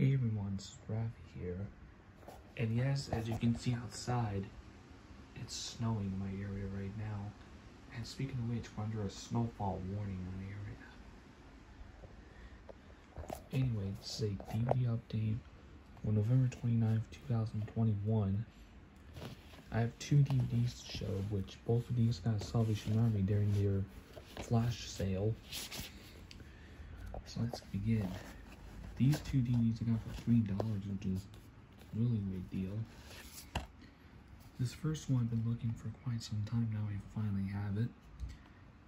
Hey everyone, it's here. And yes, as you can see outside, it's snowing in my area right now. And speaking of which, we're under a snowfall warning in the area. Anyway, this is a DVD update for November 29th, 2021. I have two DVDs to show, which both of these got Salvation Army during their flash sale. So let's begin. These two DVDs I got for three dollars, which is really a big deal. This first one I've been looking for quite some time now. I finally have it.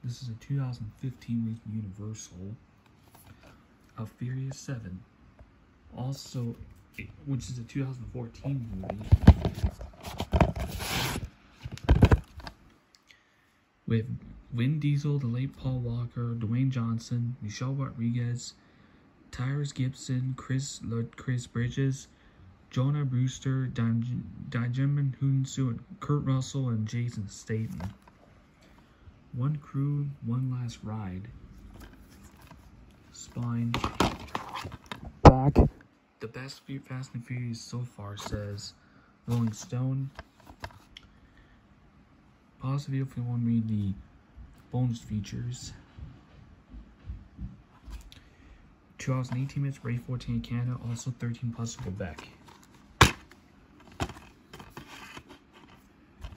This is a 2015 with Universal of Furious 7. Also, which is a 2014 movie. With Vin Diesel, the late Paul Walker, Dwayne Johnson, Michelle Rodriguez, Tyrese Gibson, Chris Chris Bridges, Jordana Brewster, Djimon Hounsou, Kurt Russell, and Jason Statham. One crew, one last ride. Spine. Back. The best Fast and Furious so far says Rolling Stone. Pause the video if you want to read the bonus features. 2018 minutes, rate 14 in Canada, also 13 plus Quebec.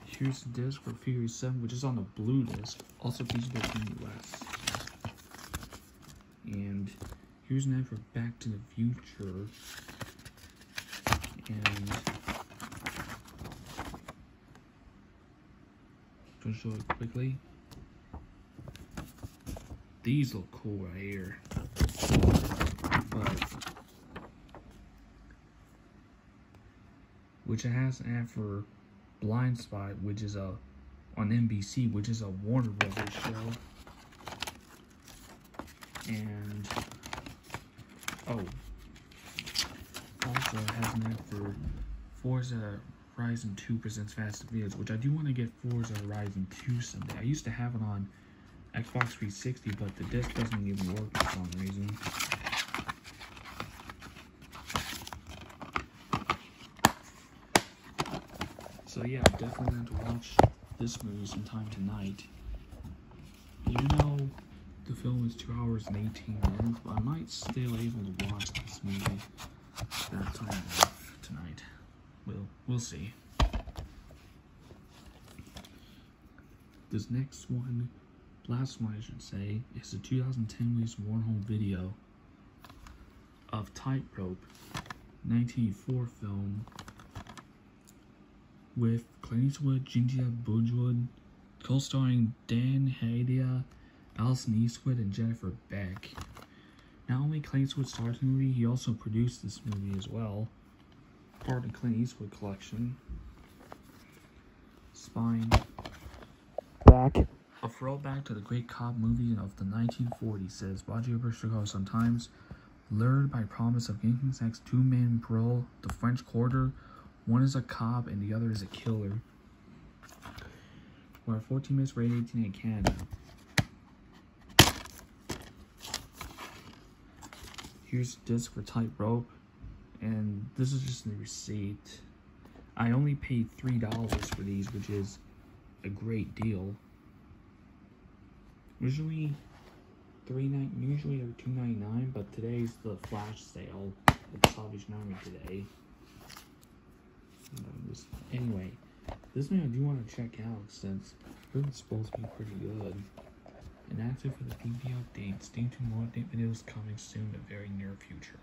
Here's the disc for Furious 7, which is on the blue disc, also featured in the US. And here's an ad for Back to the Future. And to show it quickly. These look cool right here but which it has an ad for Blindspot, which is a on NBC, which is a Warner Brothers show. And oh, also has an ad for Forza Horizon 2 presents Fast Furious, which I do want to get Forza Horizon 2 someday. I used to have it on Xbox 360, but the disc doesn't even work for some reason. So yeah, definitely going to watch this movie sometime tonight. Even though the film is 2 hours and 18 minutes, but I might still able to watch this movie that time tonight. We'll, we'll see. This next one, last one I should say, is a 2010 release Warner Home Video of Tightrope, 1984 film with Clint Eastwood, Geneviève Bujold, co-starring Dan Hedaya, Alison Eastwood, and Jennifer Beck. Not only Clint Eastwood stars in the movie, he also produced this movie as well. Part of the Clint Eastwood collection. Spine. Back. A throwback to the great cop movie of the 1940s, says Roger Chicago Sun-Times. Lured by promise of Yankee sex, two men parole the French Quarter one is a cop and the other is a killer. We're at 14 minutes, rate 18 in Canada. Here's disc for Tightrope. and this is just the receipt. I only paid $3 for these, which is a great deal. Usually, three nine usually they're two ninety nine, but today's the flash sale at Salvation Army today. Uh, anyway, this one I do want to check out since it's supposed to be pretty good. And that's it for the DVD update. Stay tuned more update videos coming soon in the very near future.